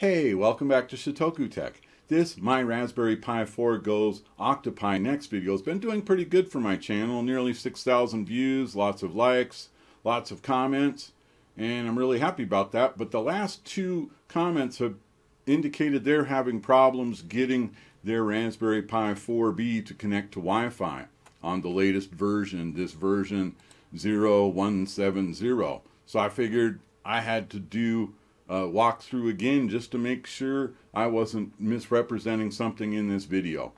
Hey, welcome back to Shotoku Tech. This My Raspberry Pi 4 Goes Octopi Next video has been doing pretty good for my channel. Nearly 6,000 views, lots of likes, lots of comments, and I'm really happy about that. But the last two comments have indicated they're having problems getting their Raspberry Pi 4B to connect to Wi-Fi on the latest version, this version 0170. So I figured I had to do a walkthrough again just to make sure I wasn't misrepresenting something in this video.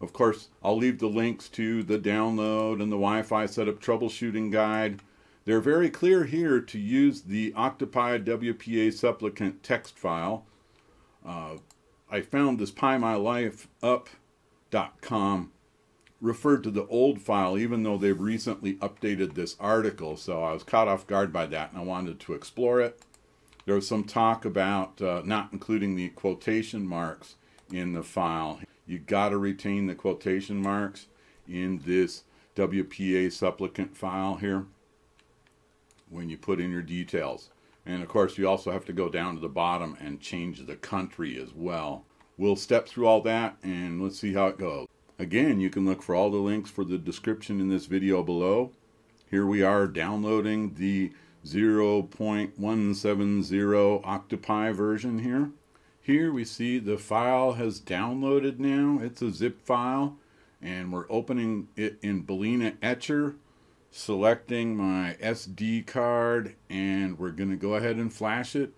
Of course, I'll leave the links to the download and the Wi-Fi setup troubleshooting guide. They're very clear here to use the Octopi WPA supplicant text file. Uh, I found this PiMyLifeUp.com referred to the old file even though they've recently updated this article so I was caught off guard by that and I wanted to explore it. There was some talk about uh, not including the quotation marks in the file. You got to retain the quotation marks in this WPA supplicant file here when you put in your details. And of course you also have to go down to the bottom and change the country as well. We'll step through all that and let's see how it goes. Again, you can look for all the links for the description in this video below. Here we are downloading the 0.170 Octopi version here. Here we see the file has downloaded now. It's a zip file and we're opening it in Balena Etcher, selecting my SD card and we're going to go ahead and flash it.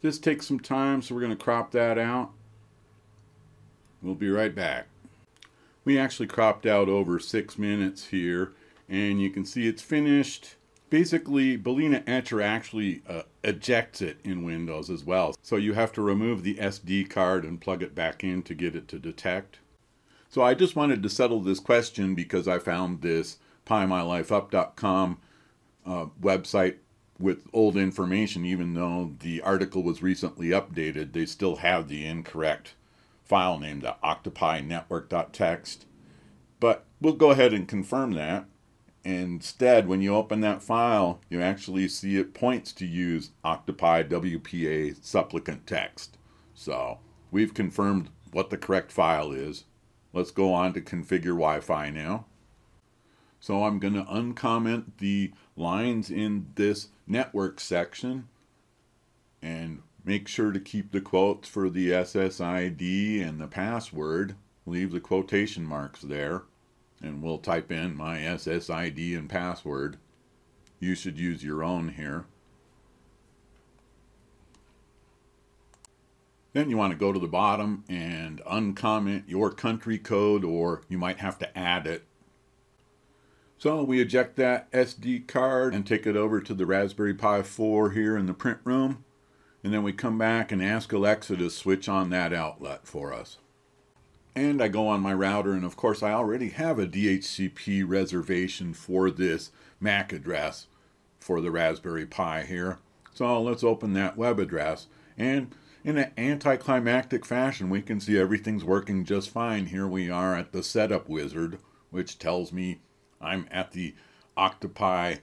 This takes some time so we're going to crop that out. We'll be right back. We actually cropped out over six minutes here and you can see it's finished. Basically, Balena Etcher actually uh, ejects it in Windows as well. So you have to remove the SD card and plug it back in to get it to detect. So I just wanted to settle this question because I found this PiMyLifeUp.com uh, website with old information, even though the article was recently updated, they still have the incorrect file name, the octopi network.txt. But we'll go ahead and confirm that. Instead, when you open that file, you actually see it points to use octopi WPA supplicant text. So we've confirmed what the correct file is. Let's go on to configure Wi-Fi now. So I'm going to uncomment the lines in this network section and Make sure to keep the quotes for the SSID and the password. Leave the quotation marks there. And we'll type in my SSID and password. You should use your own here. Then you want to go to the bottom and uncomment your country code or you might have to add it. So we eject that SD card and take it over to the Raspberry Pi 4 here in the print room and then we come back and ask Alexa to switch on that outlet for us. And I go on my router, and of course, I already have a DHCP reservation for this MAC address for the Raspberry Pi here. So let's open that web address. And in an anticlimactic fashion, we can see everything's working just fine. Here we are at the setup wizard, which tells me I'm at the Octopi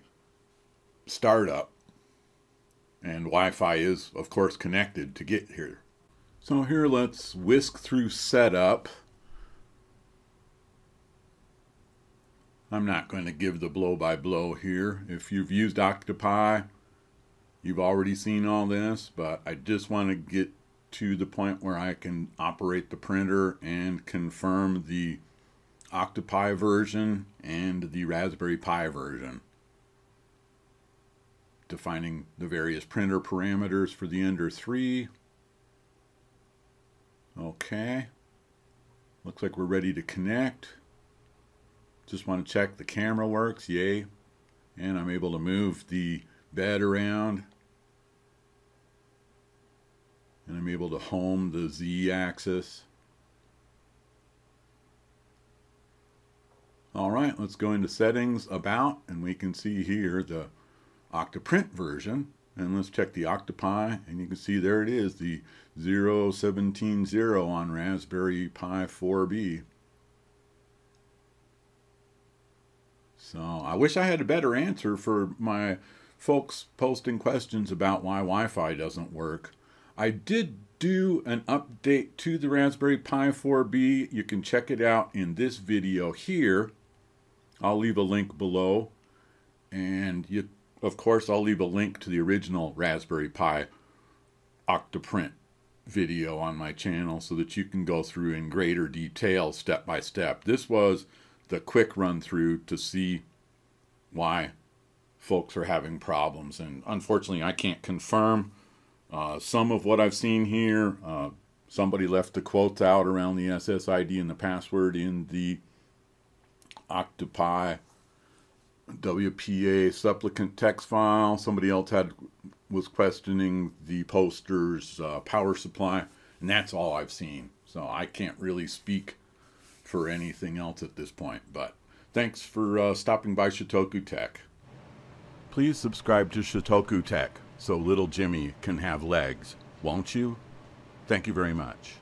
startup and Wi-Fi is of course connected to get here. So here let's whisk through setup. I'm not going to give the blow-by-blow here. If you've used Octopi, you've already seen all this, but I just want to get to the point where I can operate the printer and confirm the Octopi version and the Raspberry Pi version defining the various printer parameters for the Ender 3. Okay. Looks like we're ready to connect. Just want to check the camera works. Yay. And I'm able to move the bed around. And I'm able to home the Z axis. All right, let's go into settings, about, and we can see here the Octoprint version. And let's check the Octopi, and you can see there it is, the 0170 on Raspberry Pi 4B. So I wish I had a better answer for my folks posting questions about why Wi-Fi doesn't work. I did do an update to the Raspberry Pi 4B. You can check it out in this video here. I'll leave a link below. And you, of course, I'll leave a link to the original Raspberry Pi Octoprint video on my channel so that you can go through in greater detail step by step. This was the quick run through to see why folks are having problems. And unfortunately, I can't confirm uh, some of what I've seen here. Uh, somebody left the quotes out around the SSID and the password in the Octopi WPA supplicant text file. Somebody else had was questioning the poster's uh, power supply, and that's all I've seen. So I can't really speak for anything else at this point. But thanks for uh, stopping by Shotoku Tech. Please subscribe to Shotoku Tech so little Jimmy can have legs, won't you? Thank you very much.